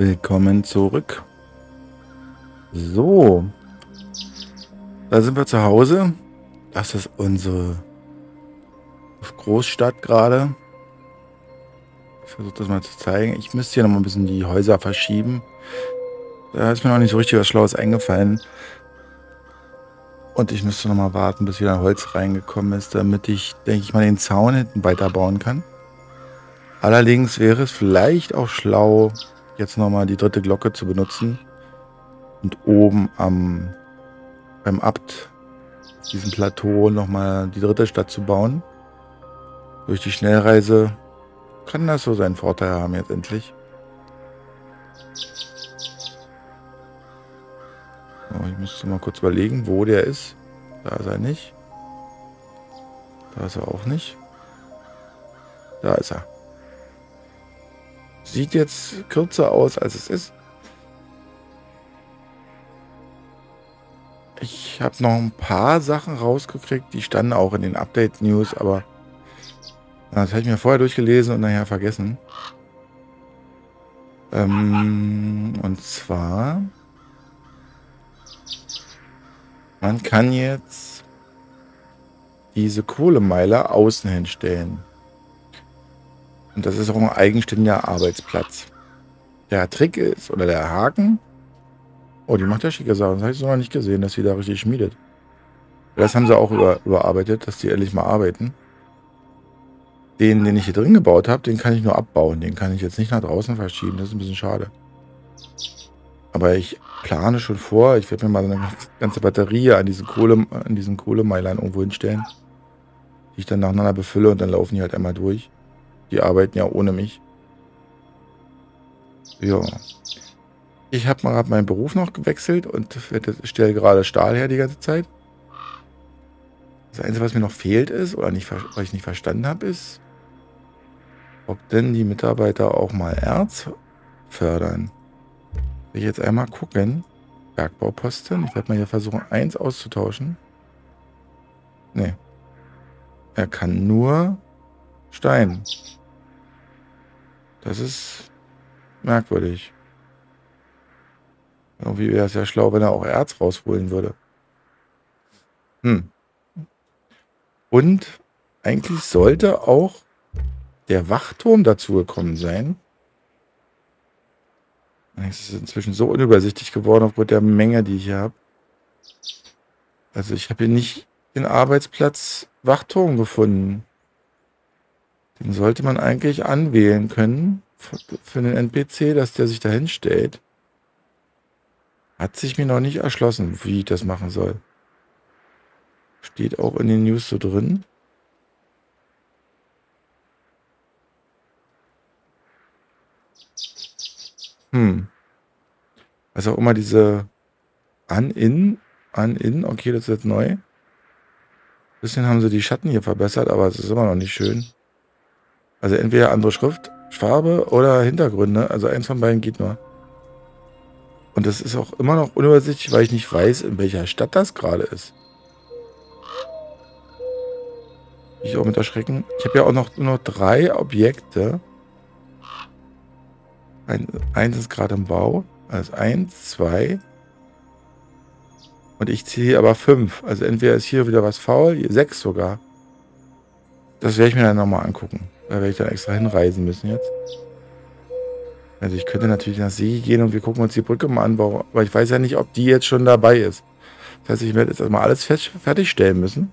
Willkommen zurück. So. Da sind wir zu Hause. Das ist unsere Großstadt gerade. Ich versuche das mal zu zeigen. Ich müsste hier noch mal ein bisschen die Häuser verschieben. Da ist mir noch nicht so richtig was Schlaues eingefallen. Und ich müsste noch mal warten, bis wieder Holz reingekommen ist, damit ich, denke ich mal, den Zaun hinten weiterbauen kann. Allerdings wäre es vielleicht auch schlau, jetzt nochmal die dritte Glocke zu benutzen und oben am beim Abt diesem Plateau nochmal die dritte Stadt zu bauen. Durch die Schnellreise kann das so seinen Vorteil haben jetzt endlich. Oh, ich müsste mal kurz überlegen, wo der ist. Da ist er nicht. Da ist er auch nicht. Da ist er. Sieht jetzt kürzer aus, als es ist. Ich habe noch ein paar Sachen rausgekriegt, die standen auch in den Update-News, aber das habe ich mir vorher durchgelesen und nachher vergessen. Ähm, und zwar, man kann jetzt diese Kohlemeiler außen hinstellen. Und das ist auch ein eigenständiger Arbeitsplatz. Der Trick ist, oder der Haken. Oh, die macht ja schicke Sachen. Das habe ich noch nicht gesehen, dass sie da richtig schmiedet. Das haben sie auch über, überarbeitet, dass die ehrlich mal arbeiten. Den, den ich hier drin gebaut habe, den kann ich nur abbauen. Den kann ich jetzt nicht nach draußen verschieben. Das ist ein bisschen schade. Aber ich plane schon vor, ich werde mir mal eine ganze Batterie an diesen, Kohle, an diesen Kohlemeilern irgendwo hinstellen. Die ich dann nacheinander befülle und dann laufen die halt einmal durch. Die arbeiten ja ohne mich. Ja. Ich habe mal meinen Beruf noch gewechselt und stelle gerade Stahl her die ganze Zeit. Das Einzige, was mir noch fehlt ist, oder nicht, was ich nicht verstanden habe, ist, ob denn die Mitarbeiter auch mal Erz fördern. Will ich jetzt einmal gucken. Bergbauposten. Ich werde mal hier versuchen, eins auszutauschen. Nee. Er kann nur Stein. Das ist merkwürdig. Irgendwie wäre es ja schlau, wenn er auch Erz rausholen würde. Hm. Und eigentlich sollte auch der Wachturm dazu gekommen sein. Es ist inzwischen so unübersichtlich geworden aufgrund der Menge, die ich hier habe. Also ich habe hier nicht den Arbeitsplatz Wachturm gefunden. Den sollte man eigentlich anwählen können für den NPC, dass der sich dahin stellt. Hat sich mir noch nicht erschlossen, wie ich das machen soll. Steht auch in den News so drin. Hm. Also auch immer diese An-In, An-In, okay, das ist jetzt neu. bisschen haben sie die Schatten hier verbessert, aber es ist immer noch nicht schön. Also entweder andere Schriftfarbe oder Hintergründe. Also eins von beiden geht nur. Und das ist auch immer noch unübersichtlich, weil ich nicht weiß, in welcher Stadt das gerade ist. Ich auch mit erschrecken. Ich habe ja auch noch nur drei Objekte. Ein, eins ist gerade im Bau. Also eins, zwei. Und ich ziehe aber fünf. Also entweder ist hier wieder was faul, sechs sogar. Das werde ich mir dann nochmal angucken. Da werde ich dann extra hinreisen müssen jetzt. Also ich könnte natürlich nach See gehen und wir gucken uns die Brücke mal an, aber ich weiß ja nicht, ob die jetzt schon dabei ist. Das heißt, ich werde jetzt erstmal alles fertigstellen müssen.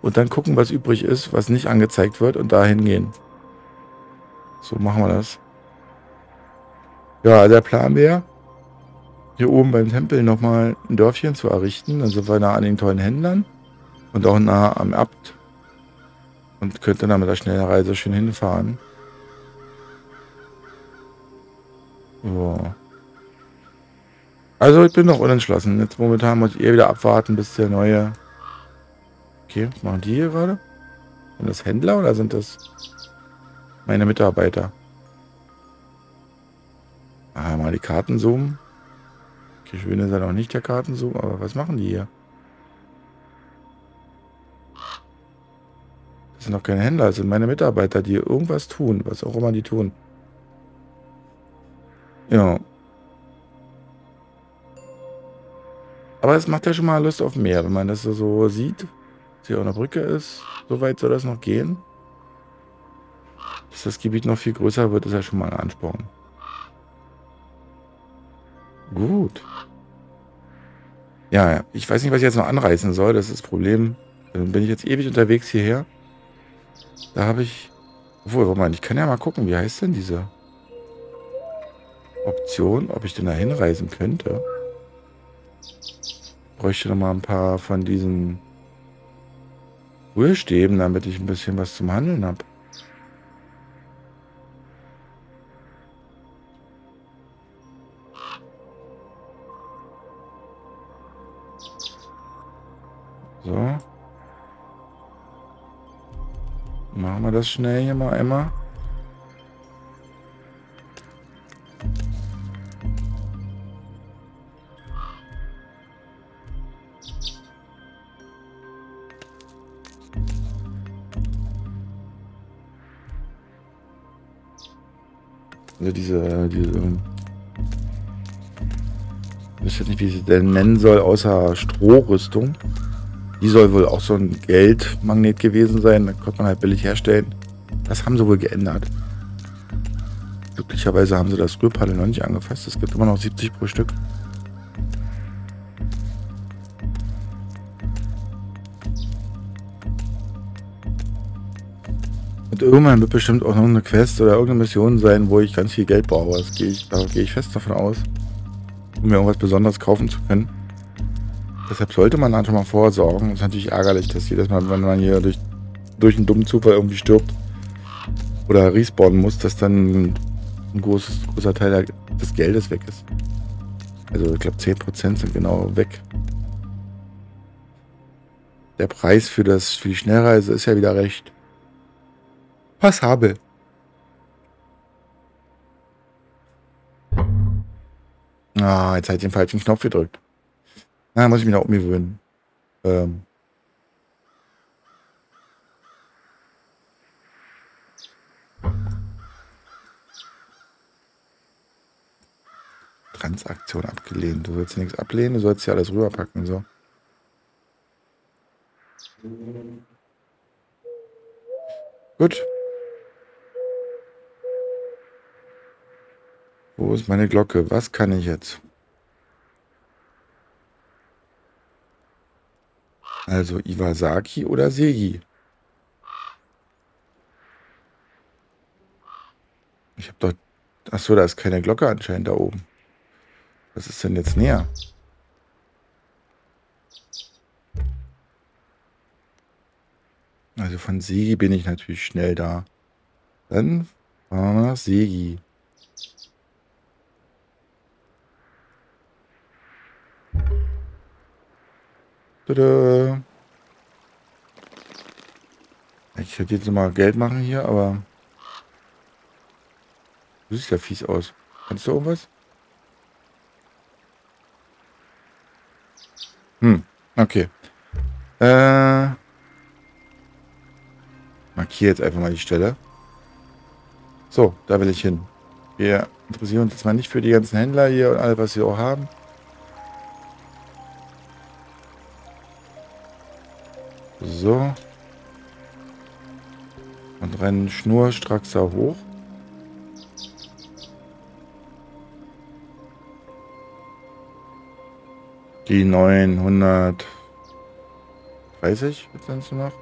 Und dann gucken, was übrig ist, was nicht angezeigt wird und dahin gehen. So machen wir das. Ja, der Plan wäre, hier oben beim Tempel nochmal ein Dörfchen zu errichten. Dann sind wir nah an den tollen Händlern und auch nah am Abt und könnte dann mit der Schnellreise schön hinfahren. Ja. Also ich bin noch unentschlossen. Jetzt momentan muss ich eher wieder abwarten, bis der neue... Okay, was machen die hier gerade? Sind das Händler oder sind das meine Mitarbeiter? Ah, mal die Karten zoomen. Okay, schön ist ja noch nicht der Kartenzoom, aber was machen die hier? Das sind doch keine Händler, das sind meine Mitarbeiter, die irgendwas tun, was auch immer die tun. Ja. Aber es macht ja schon mal Lust auf mehr, wenn man das so sieht. Dass hier auch eine Brücke ist. So weit soll das noch gehen. Dass das Gebiet noch viel größer wird, ist ja schon mal ein Ansporn. Gut. Ja, ich weiß nicht, was ich jetzt noch anreißen soll. Das ist das Problem. Dann bin ich jetzt ewig unterwegs hierher. Da habe ich... Obwohl, warte mal, ich kann ja mal gucken, wie heißt denn diese Option, ob ich denn da hinreisen könnte. Bräuchte noch mal ein paar von diesen Ruhestäben, damit ich ein bisschen was zum Handeln habe. So. Machen wir das schnell hier mal einmal. Also diese, diese ich weiß nicht, wie ich sie denn nennen soll, außer Strohrüstung. Die soll wohl auch so ein Geldmagnet gewesen sein. Da konnte man halt billig herstellen. Das haben sie wohl geändert. Glücklicherweise haben sie das Rührpaddel noch nicht angefasst. Es gibt immer noch 70 pro Stück. Und irgendwann wird bestimmt auch noch eine Quest oder irgendeine Mission sein, wo ich ganz viel Geld brauche. Das gehe ich, da gehe ich fest davon aus. Um mir irgendwas Besonderes kaufen zu können. Deshalb sollte man schon mal vorsorgen. Das ist natürlich ärgerlich, dass jedes Mal, wenn man hier durch, durch einen dummen Zufall irgendwie stirbt oder respawnen muss, dass dann ein großes, großer Teil des Geldes weg ist. Also ich glaube 10% sind genau weg. Der Preis für, das, für die Schnellreise ist ja wieder recht passabel. Ah, jetzt habe ich den falschen Knopf gedrückt. Na, muss ich mich noch umgewöhnen. Ähm. Transaktion abgelehnt. Du sollst nichts ablehnen, du sollst hier alles rüberpacken. So. Gut. Wo ist meine Glocke? Was kann ich jetzt? Also Iwasaki oder Segi? Ich habe doch... Achso, da ist keine Glocke anscheinend da oben. Was ist denn jetzt näher? Also von Segi bin ich natürlich schnell da. Dann fahren wir nach Segi. Tada. Ich hätte jetzt mal Geld machen hier, aber... Du siehst ja fies aus. Kannst du irgendwas? Hm, okay. Äh... Markiere jetzt einfach mal die Stelle. So, da will ich hin. Wir interessieren uns jetzt mal nicht für die ganzen Händler hier und alles, was sie auch haben. So. Und rennen schnurstracks da hoch. Die 930 wird sonst noch.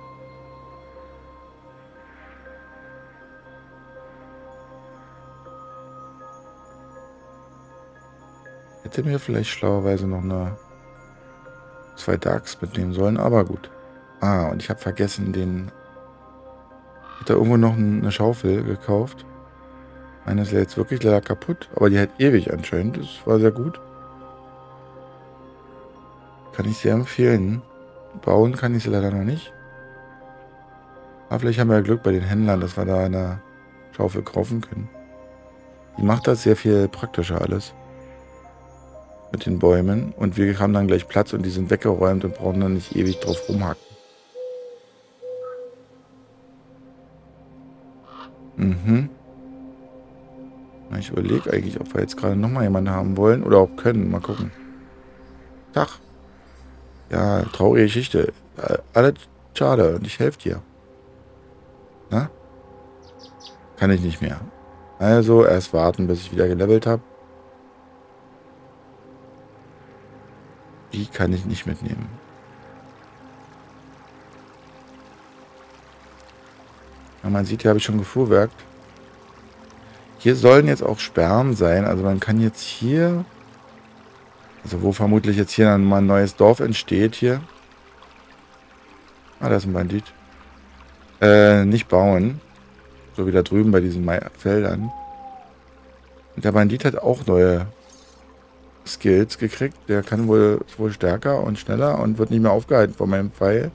Hätte mir vielleicht schlauerweise noch eine zwei Darks mitnehmen sollen, aber gut. Ah, und ich habe vergessen, den... Ich da irgendwo noch eine Schaufel gekauft. Meine ist ja jetzt wirklich leider kaputt, aber die hat ewig anscheinend. Das war sehr gut. Kann ich sehr empfehlen. Bauen kann ich sie leider noch nicht. Aber vielleicht haben wir ja Glück bei den Händlern, dass wir da eine Schaufel kaufen können. Die macht das sehr viel praktischer alles. Mit den Bäumen. Und wir haben dann gleich Platz und die sind weggeräumt und brauchen dann nicht ewig drauf rumhacken. Mhm. Ich überlege eigentlich, ob wir jetzt gerade nochmal jemanden haben wollen oder auch können. Mal gucken. Tag. Ja, traurige Geschichte. Alles schade und ich helfe dir. Na? Kann ich nicht mehr. Also erst warten, bis ich wieder gelevelt habe. Die kann ich nicht mitnehmen. Ja, man sieht, hier habe ich schon gefuhrwerkt. Hier sollen jetzt auch Sperren sein. Also man kann jetzt hier... Also wo vermutlich jetzt hier dann mal ein neues Dorf entsteht hier. Ah, da ist ein Bandit. Äh, nicht bauen. So wie da drüben bei diesen Feldern. Und der Bandit hat auch neue Skills gekriegt. Der kann wohl, wohl stärker und schneller und wird nicht mehr aufgehalten von meinem Pfeil.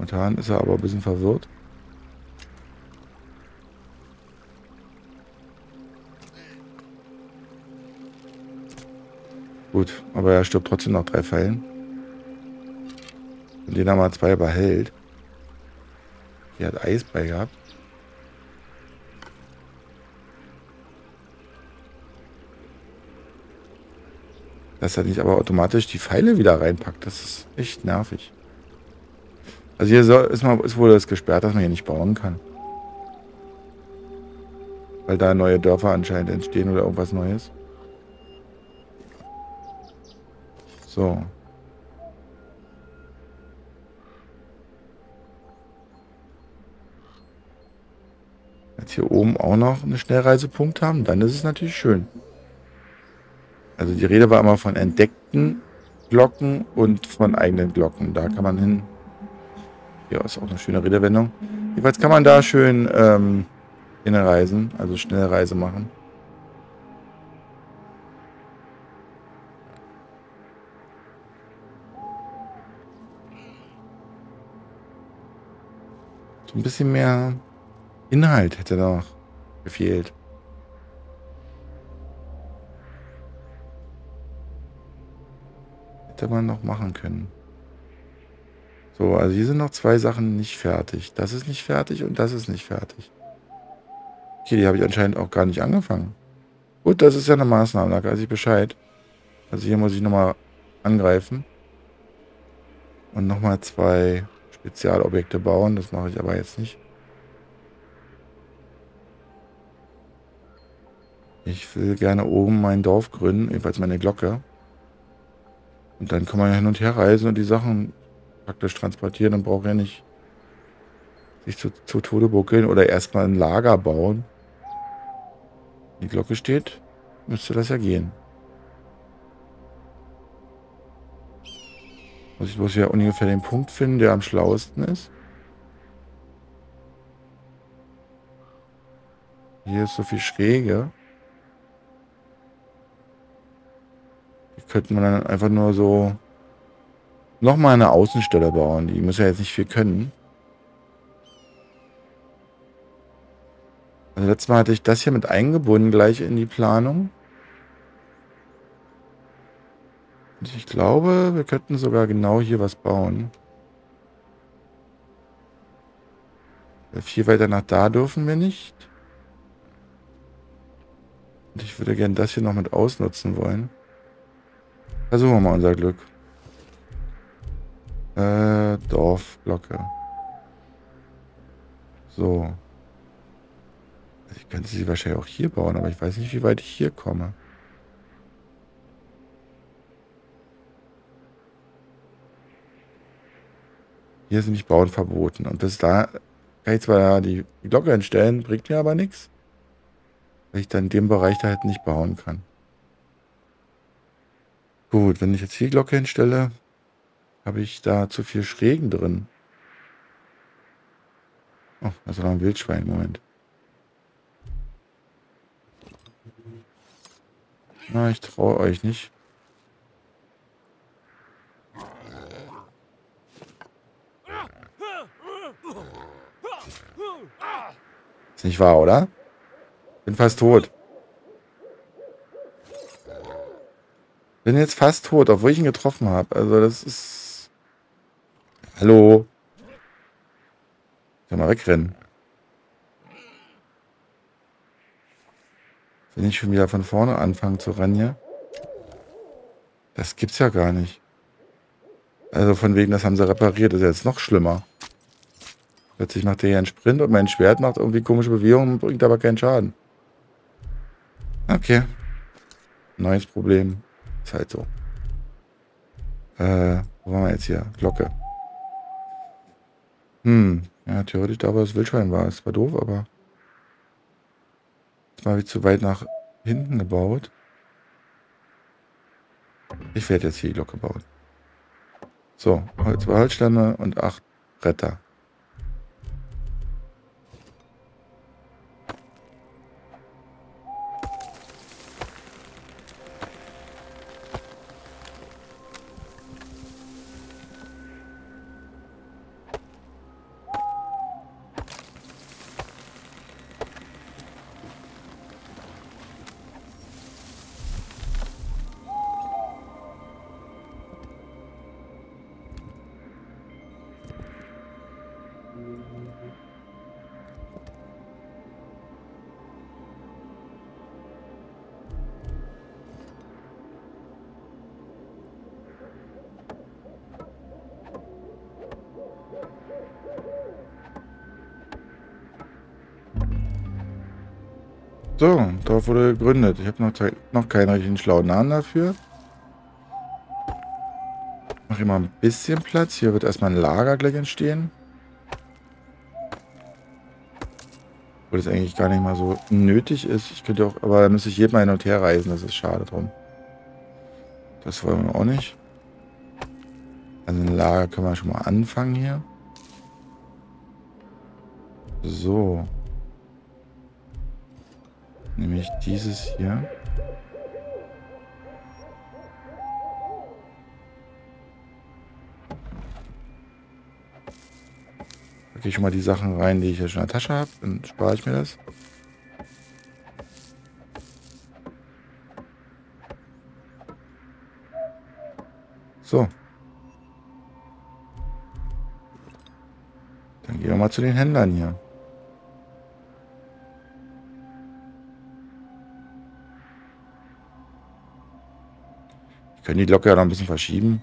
Momentan ist er aber ein bisschen verwirrt. Gut, aber er stirbt trotzdem nach drei Pfeilen. Und den er mal zwei behält. Hier hat Eis bei gehabt. Dass er nicht aber automatisch die Pfeile wieder reinpackt. Das ist echt nervig. Also hier soll, ist, mal, ist wohl das gesperrt, dass man hier nicht bauen kann. Weil da neue Dörfer anscheinend entstehen oder irgendwas Neues. So. Jetzt hier oben auch noch einen Schnellreisepunkt haben, dann ist es natürlich schön. Also die Rede war immer von entdeckten Glocken und von eigenen Glocken. Da kann man hin. Ja, ist auch eine schöne Redewendung. Jedenfalls kann man da schön ähm, hinreisen, also Schnellreise machen. So ein bisschen mehr Inhalt hätte noch gefehlt. Hätte man noch machen können. So, also hier sind noch zwei Sachen nicht fertig. Das ist nicht fertig und das ist nicht fertig. Okay, die habe ich anscheinend auch gar nicht angefangen. Gut, das ist ja eine Maßnahme, da weiß ich Bescheid. Also hier muss ich nochmal angreifen. Und nochmal zwei Spezialobjekte bauen. Das mache ich aber jetzt nicht. Ich will gerne oben mein Dorf gründen, jedenfalls meine Glocke. Und dann kann man ja hin und her reisen und die Sachen praktisch transportieren und braucht ja nicht sich zu, zu Tode buckeln oder erstmal ein Lager bauen. Die Glocke steht, müsste das ja gehen. Muss ich bloß ja ungefähr den Punkt finden, der am schlauesten ist. Hier ist so viel Schräge. Hier könnte man dann einfach nur so nochmal eine Außenstelle bauen. Die muss ja jetzt nicht viel können. Also letztes Mal hatte ich das hier mit eingebunden gleich in die Planung. Und ich glaube, wir könnten sogar genau hier was bauen. Viel weiter nach da dürfen wir nicht. Und ich würde gerne das hier noch mit ausnutzen wollen. Versuchen wir mal unser Glück. Äh, Dorfglocke. So. Ich könnte sie wahrscheinlich auch hier bauen, aber ich weiß nicht, wie weit ich hier komme. Hier sind nicht Bauen verboten. Und bis da kann ich zwar die, Glocke entstellen, bringt mir aber nichts. Weil ich dann dem Bereich da halt nicht bauen kann. Gut, wenn ich jetzt hier Glocke hinstelle, habe ich da zu viel Schrägen drin. Oh, da ist noch ein Wildschwein. Moment. Na, ich traue euch nicht. Ist nicht wahr, oder? Bin fast tot. Bin jetzt fast tot, obwohl ich ihn getroffen habe. Also das ist... Hallo? Ich kann mal wegrennen. Wenn ich schon wieder von vorne anfange zu rennen, hier. Das gibt's ja gar nicht. Also von wegen, das haben sie repariert, das ist jetzt noch schlimmer. Plötzlich macht der hier einen Sprint und mein Schwert macht irgendwie komische Bewegungen, bringt aber keinen Schaden. Okay. Neues Problem. Ist halt so. Äh, wo waren wir jetzt hier? Glocke. Hm. Ja, theoretisch da, wo das Wildschwein war. Das war doof, aber... Jetzt mal wie zu weit nach hinten gebaut. Ich werde jetzt hier die Glocke bauen. So, zwei Holzstämme und acht Bretter. So, Dorf wurde gegründet. Ich habe noch, noch keinen richtigen schlauen Namen dafür. Mache immer ein bisschen Platz. Hier wird erstmal ein Lager gleich entstehen. Wo das eigentlich gar nicht mal so nötig ist. Ich könnte auch, aber da müsste ich jedem hin und her reisen. Das ist schade drum. Das wollen wir auch nicht. Also ein Lager können wir schon mal anfangen hier. So. Nämlich dieses hier. Packe ich schon mal die Sachen rein, die ich ja schon in der Tasche habe. Dann spare ich mir das. So. Dann gehen wir mal zu den Händlern hier. Können die Glocke ja noch ein bisschen verschieben,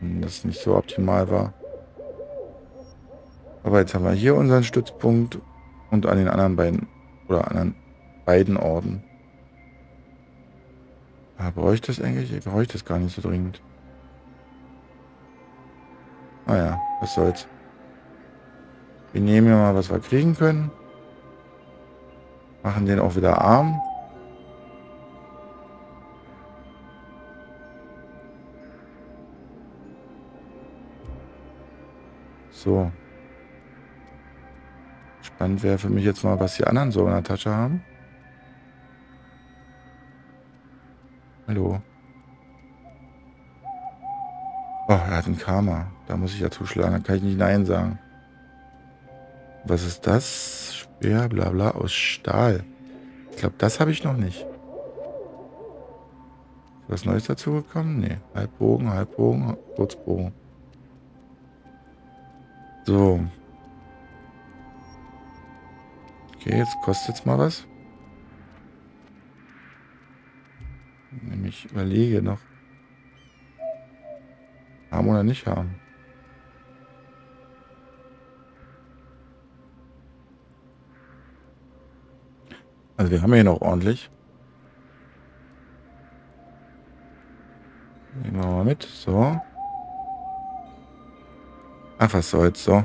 wenn das nicht so optimal war. Aber jetzt haben wir hier unseren Stützpunkt und an den anderen beiden oder anderen beiden Orten. Ah, brauche ich das eigentlich? Ich ich das gar nicht so dringend. Naja, was soll's. Wir nehmen ja mal, was wir kriegen können. Machen den auch wieder arm. So. Spannend wäre für mich jetzt mal, was die anderen so in der Tasche haben. Hallo. Oh, er hat ein Karma. Da muss ich ja zuschlagen. Da kann ich nicht Nein sagen. Was ist das? Speer, bla bla, aus Stahl. Ich glaube, das habe ich noch nicht. Was Neues dazu gekommen? Nee. Halbbogen, Halbbogen, Kurzbogen. So. Okay, jetzt kostet es mal was. Nämlich überlege noch. Haben oder nicht haben. Also wir haben hier noch ordentlich. Nehmen wir mal mit. So. Ach, was soll's, so.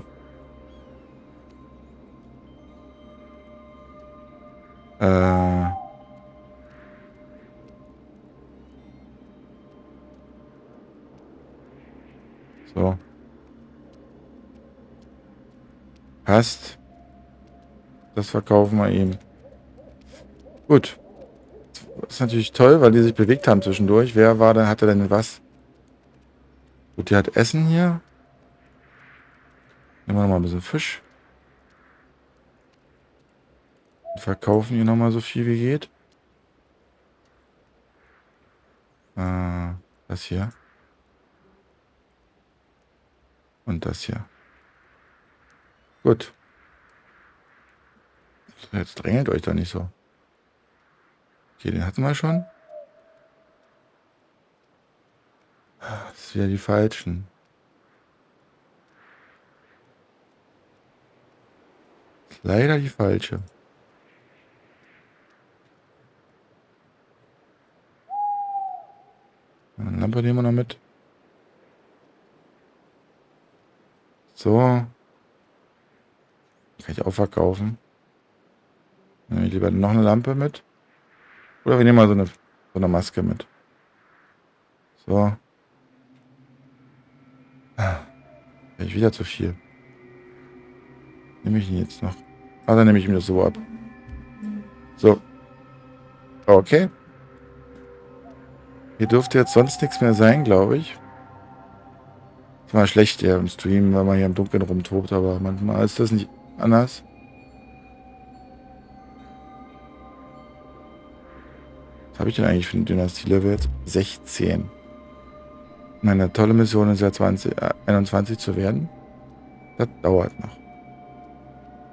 Äh. So. Passt. Das verkaufen wir ihm. Gut. Das ist natürlich toll, weil die sich bewegt haben zwischendurch. Wer war denn, hatte denn was? Gut, die hat Essen hier. Nehmen wir noch mal ein bisschen Fisch. Verkaufen hier noch mal so viel wie geht. Äh, das hier. Und das hier. Gut. Jetzt drängelt euch da nicht so. Okay, den hatten wir schon. Das ist wieder die falschen. Leider die falsche. Eine Lampe nehmen wir noch mit. So. Kann ich auch verkaufen. Nehme ich lieber noch eine Lampe mit. Oder wir nehmen mal so eine, so eine Maske mit. So. Ah. Ich wieder zu viel. Nehme ich ihn jetzt noch. Ah, dann nehme ich ihm das so ab. So. Okay. Hier dürfte jetzt sonst nichts mehr sein, glaube ich. Das war schlecht ja, im Stream, weil man hier im Dunkeln rumtobt, aber manchmal ist das nicht anders. Was habe ich denn eigentlich für ein Dynastie-Level jetzt? 16. Meine tolle Mission ist ja 20, äh, 21 zu werden. Das dauert noch.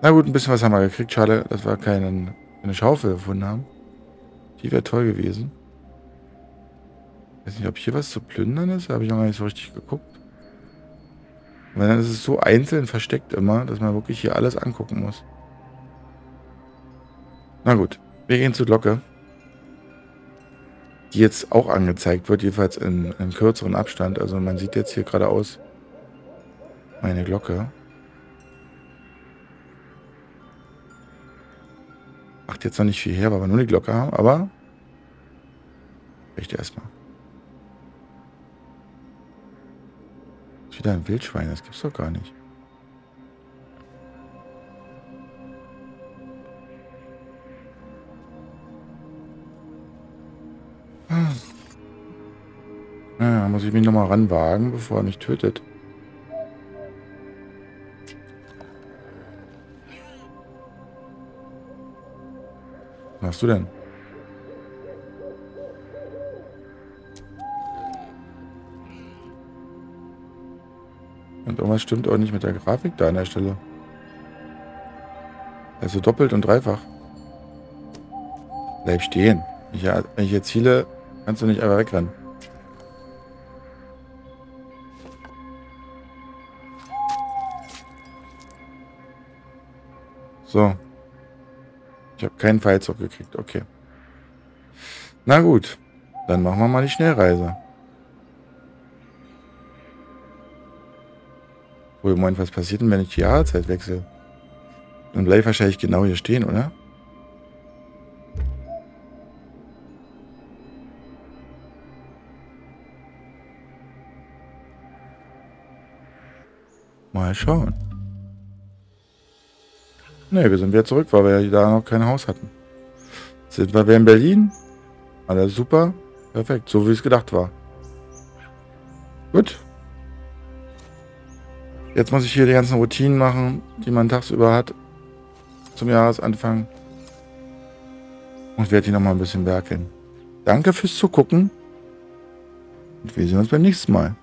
Na gut, ein bisschen was haben wir gekriegt. Schade, dass wir keine, keine Schaufel gefunden haben. Die wäre toll gewesen. Weiß nicht, ob hier was zu plündern ist. Habe ich noch gar nicht so richtig geguckt. Weil dann ist es so einzeln versteckt immer, dass man wirklich hier alles angucken muss. Na gut, wir gehen zur Glocke. Die jetzt auch angezeigt wird, jedenfalls in, in kürzeren Abstand. Also man sieht jetzt hier geradeaus meine Glocke. Macht jetzt noch nicht viel her, weil wir nur die Glocke haben, aber vielleicht erstmal. Ist wieder ein Wildschwein, das gibt's doch gar nicht. Ah. Ja, muss ich mich nochmal ranwagen, bevor er mich tötet. Machst du denn? Und irgendwas stimmt auch nicht mit der Grafik da an der Stelle. Also doppelt und dreifach. Bleib stehen. Ich, wenn ich jetzt ziele, kannst du nicht einfach wegrennen. Ich habe keinen Pfeil zurückgekriegt. Okay. Na gut. Dann machen wir mal die Schnellreise. Wohl, Moment, was passiert denn, wenn ich die Jahrzeit wechsle? Dann bleibe ich wahrscheinlich genau hier stehen, oder? Mal schauen. Ne, wir sind wieder zurück, weil wir da noch kein Haus hatten. Sind wir in Berlin? Alles super. Perfekt, so wie es gedacht war. Gut. Jetzt muss ich hier die ganzen Routinen machen, die man tagsüber hat. Zum Jahresanfang. Und werde hier nochmal ein bisschen werkeln. Danke fürs Zugucken. Und wir sehen uns beim nächsten Mal.